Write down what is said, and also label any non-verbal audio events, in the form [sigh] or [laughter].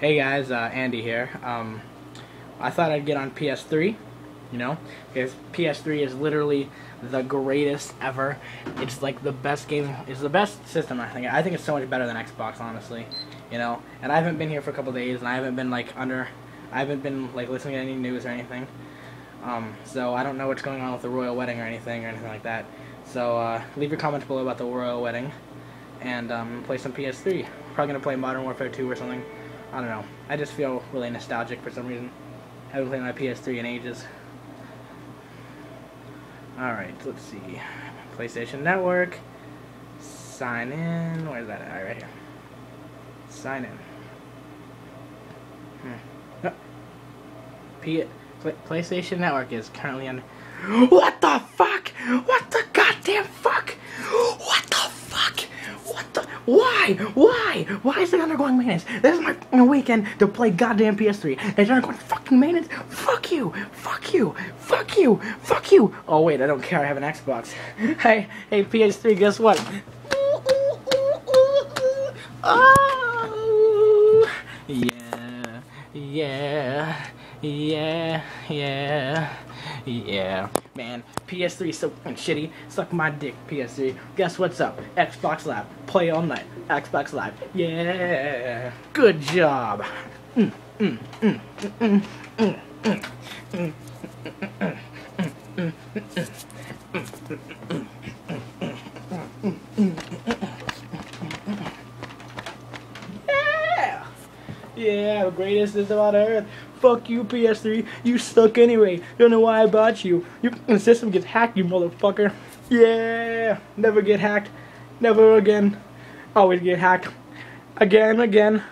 Hey guys, uh, Andy here. Um, I thought I'd get on PS3, you know, because PS3 is literally the greatest ever. It's like the best game. It's the best system. I think. I think it's so much better than Xbox, honestly. You know, and I haven't been here for a couple days, and I haven't been like under. I haven't been like listening to any news or anything. Um, so I don't know what's going on with the royal wedding or anything or anything like that. So uh, leave your comments below about the royal wedding, and um, play some PS3. Probably gonna play Modern Warfare 2 or something. I don't know. I just feel really nostalgic for some reason. I haven't played my PS3 in ages. Alright, let's see. PlayStation Network. Sign in. Where's that at? Right here. Sign in. Hmm. No. P Play PlayStation Network is currently on. [gasps] What the fuck? Why? Why? Why is it undergoing maintenance? This is my fucking weekend to play goddamn PS3. It's undergoing fucking maintenance. Fuck you. Fuck you. Fuck you. Fuck you. Oh wait, I don't care. I have an Xbox. [laughs] Hey, hey, PS3. Guess what? Oh, yeah, yeah, yeah. Man, PS3 so fucking shitty. Suck my dick, PS3. Guess what's up? Xbox Live. Play all night. Xbox Live. Yeah. Good job. Mm, mm, mm, mm, mm, mm, mm, mm, mm, Yeah! Yeah, the greatest system on earth. Fuck you, PS3. You suck anyway. Don't know why I bought you. Your system gets hacked, you motherfucker. [laughs] Yeah! Never get hacked. Never again. Always get hacked. Again, again.